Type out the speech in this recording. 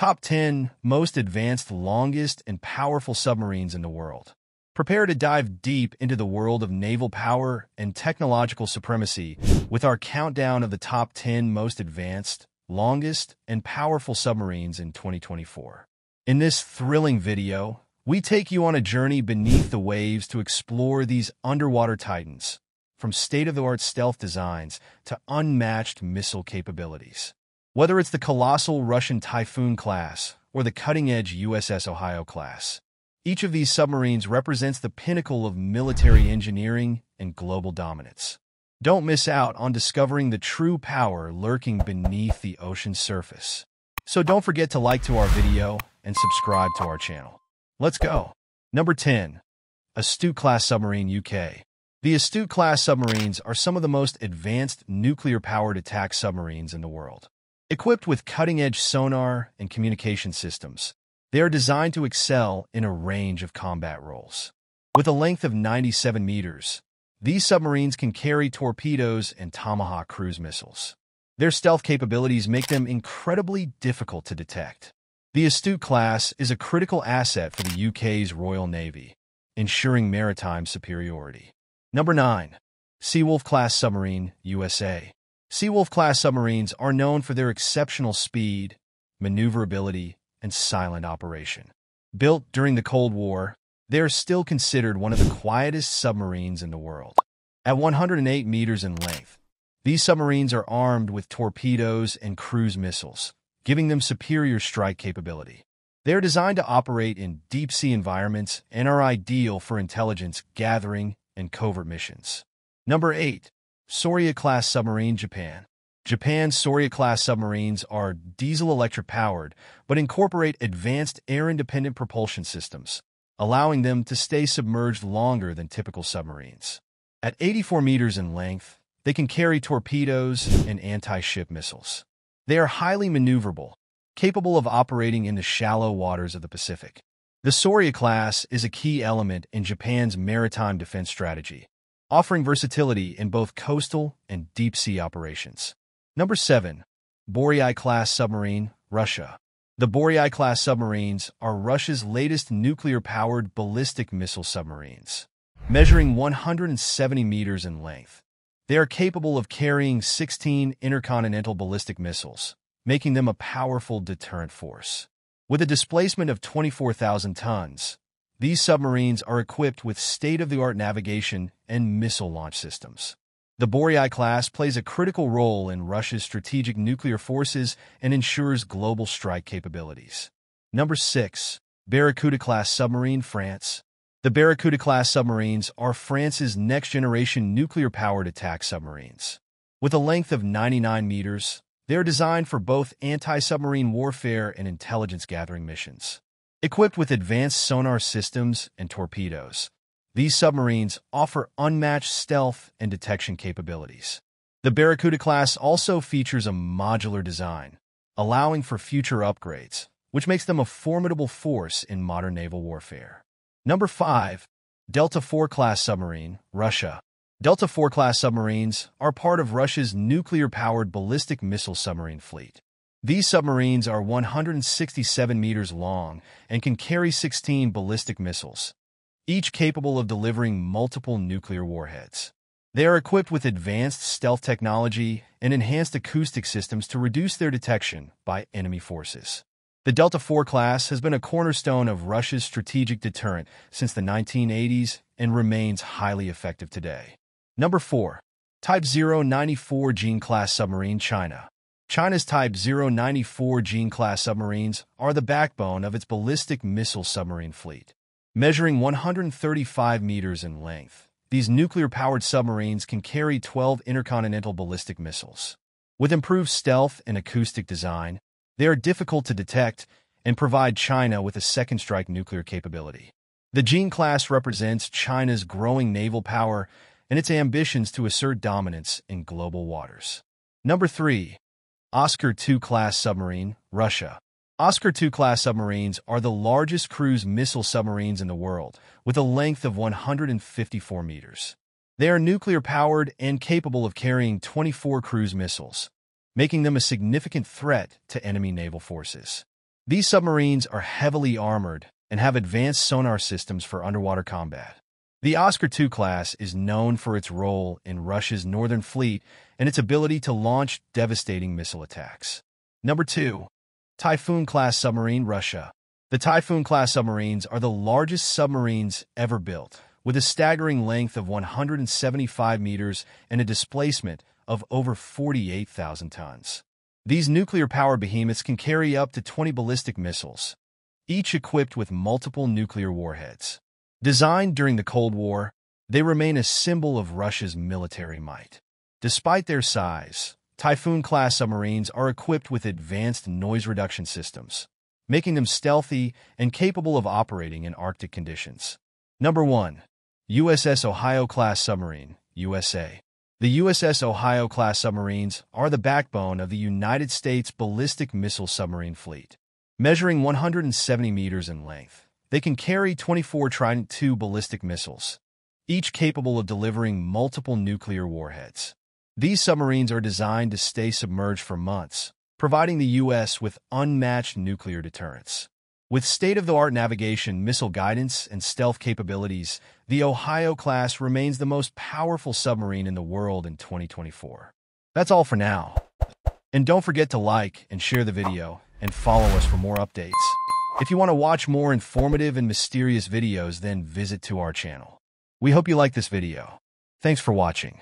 Top 10 Most Advanced, Longest, and Powerful Submarines in the World. Prepare to dive deep into the world of naval power and technological supremacy with our countdown of the top 10 most advanced, longest, and powerful submarines in 2024. In this thrilling video, we take you on a journey beneath the waves to explore these underwater titans, from state-of-the-art stealth designs to unmatched missile capabilities. Whether it's the colossal Russian Typhoon class or the cutting-edge USS Ohio class, each of these submarines represents the pinnacle of military engineering and global dominance. Don't miss out on discovering the true power lurking beneath the ocean's surface. So don't forget to like to our video and subscribe to our channel. Let's go. Number 10. Astute-class submarine UK. The Astute-class submarines are some of the most advanced nuclear-powered attack submarines in the world. Equipped with cutting-edge sonar and communication systems, they are designed to excel in a range of combat roles. With a length of 97 meters, these submarines can carry torpedoes and Tomahawk cruise missiles. Their stealth capabilities make them incredibly difficult to detect. The Astute class is a critical asset for the UK's Royal Navy, ensuring maritime superiority. Number 9. Seawolf-class submarine, USA. Seawolf-class submarines are known for their exceptional speed, maneuverability, and silent operation. Built during the Cold War, they are still considered one of the quietest submarines in the world. At 108 meters in length, these submarines are armed with torpedoes and cruise missiles, giving them superior strike capability. They are designed to operate in deep-sea environments and are ideal for intelligence gathering and covert missions. Number 8. Soryu-class submarine Japan. Japan's Soryu-class submarines are diesel-electric powered, but incorporate advanced air-independent propulsion systems, allowing them to stay submerged longer than typical submarines. At 84 meters in length, they can carry torpedoes and anti-ship missiles. They are highly maneuverable, capable of operating in the shallow waters of the Pacific. The Soryu class is a key element in Japan's maritime defense strategy, offering versatility in both coastal and deep-sea operations. Number 7. Borei-class submarine, Russia. The Borei-class submarines are Russia's latest nuclear-powered ballistic missile submarines. Measuring 170 meters in length, they are capable of carrying 16 intercontinental ballistic missiles, making them a powerful deterrent force. With a displacement of 24,000 tons, these submarines are equipped with state-of-the-art navigation and missile launch systems. The Borei class plays a critical role in Russia's strategic nuclear forces and ensures global strike capabilities. Number 6. Barracuda-class submarine, France. The Barracuda-class submarines are France's next-generation nuclear-powered attack submarines. With a length of 99 meters, they are designed for both anti-submarine warfare and intelligence-gathering missions. Equipped with advanced sonar systems and torpedoes, these submarines offer unmatched stealth and detection capabilities. The Barracuda class also features a modular design, allowing for future upgrades, which makes them a formidable force in modern naval warfare. Number 5. Delta IV class submarine, Russia. Delta IV class submarines are part of Russia's nuclear-powered ballistic missile submarine fleet. These submarines are 167 meters long and can carry 16 ballistic missiles, each capable of delivering multiple nuclear warheads. They are equipped with advanced stealth technology and enhanced acoustic systems to reduce their detection by enemy forces. The Delta IV class has been a cornerstone of Russia's strategic deterrent since the 1980s and remains highly effective today. Number 4. Type 094 Jin class submarine China. China's Type 094 Jin-class submarines are the backbone of its ballistic missile submarine fleet. Measuring 135 meters in length, these nuclear-powered submarines can carry 12 intercontinental ballistic missiles. With improved stealth and acoustic design, they are difficult to detect and provide China with a second-strike nuclear capability. The Jin class represents China's growing naval power and its ambitions to assert dominance in global waters. Number 3. Oscar II class submarine, Russia. Oscar II class submarines are the largest cruise missile submarines in the world, with a length of 154 meters. They are nuclear-powered and capable of carrying 24 cruise missiles, making them a significant threat to enemy naval forces. These submarines are heavily armored and have advanced sonar systems for underwater combat. The Oscar II class is known for its role in Russia's Northern Fleet and its ability to launch devastating missile attacks. Number 2. Typhoon-class submarine Russia. The Typhoon-class submarines are the largest submarines ever built, with a staggering length of 175 meters and a displacement of over 48,000 tons. These nuclear-powered behemoths can carry up to 20 ballistic missiles, each equipped with multiple nuclear warheads. Designed during the Cold War, they remain a symbol of Russia's military might. Despite their size, Typhoon-class submarines are equipped with advanced noise reduction systems, making them stealthy and capable of operating in Arctic conditions. Number 1. USS Ohio-class submarine, USA. The USS Ohio-class submarines are the backbone of the United States ballistic missile submarine fleet. Measuring 170 meters in length, they can carry 24 Trident II ballistic missiles, each capable of delivering multiple nuclear warheads. These submarines are designed to stay submerged for months, providing the U.S. with unmatched nuclear deterrence. With state-of-the-art navigation, missile guidance, and stealth capabilities, the Ohio class remains the most powerful submarine in the world in 2024. That's all for now. And don't forget to like and share the video and follow us for more updates. If you want to watch more informative and mysterious videos, then visit to our channel. We hope you like this video. Thanks for watching.